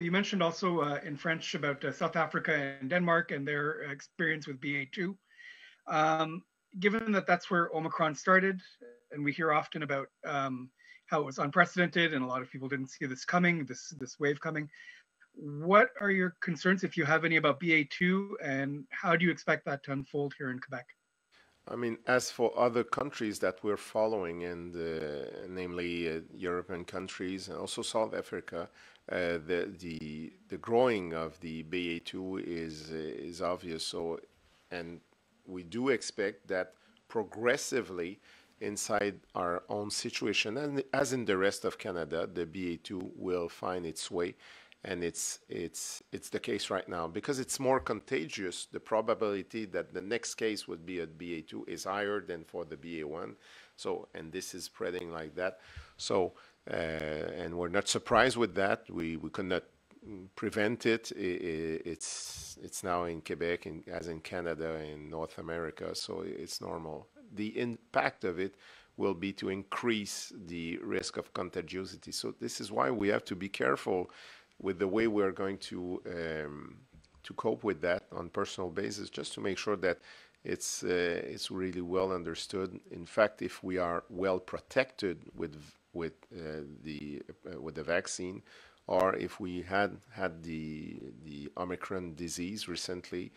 you mentioned also uh, in French about uh, South Africa and Denmark and their experience with BA2. Um, given that that's where Omicron started, and we hear often about um, how it was unprecedented and a lot of people didn't see this coming, this this wave coming. What are your concerns, if you have any, about BA2, and how do you expect that to unfold here in Quebec? I mean, as for other countries that we're following, and uh, namely uh, European countries and also South Africa, uh, the the the growing of the BA2 is is obvious. So, and we do expect that progressively inside our own situation, and as in the rest of Canada, the BA2 will find its way, and it's it's it's the case right now because it's more contagious. The probability that the next case would be at BA2 is higher than for the BA1. So, and this is spreading like that. So, uh, and we're not surprised with that. We we could not prevent it. It's it's now in Quebec, and as in Canada in North America, so it's normal. The impact of it will be to increase the risk of contagiosity. So this is why we have to be careful with the way we're going to um, to cope with that on personal basis, just to make sure that it's uh, it's really well understood. In fact, if we are well protected with with uh, the uh, with the vaccine, or if we had had the the Omicron disease recently,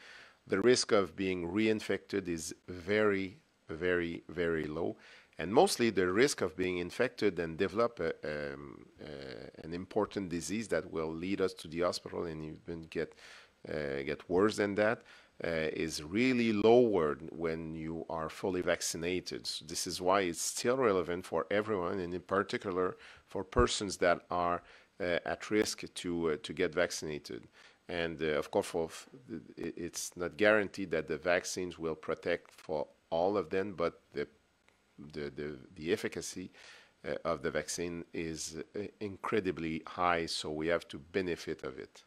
the risk of being reinfected is very, very, very low. And mostly the risk of being infected and develop a, um, uh, an important disease that will lead us to the hospital and even get uh, get worse than that uh, is really lowered when you are fully vaccinated. So this is why it's still relevant for everyone, and in particular for persons that are uh, at risk to uh, to get vaccinated. And uh, of course, it's not guaranteed that the vaccines will protect for all of them, but the the the, the efficacy of the vaccine is uh, incredibly high, so we have to benefit of it.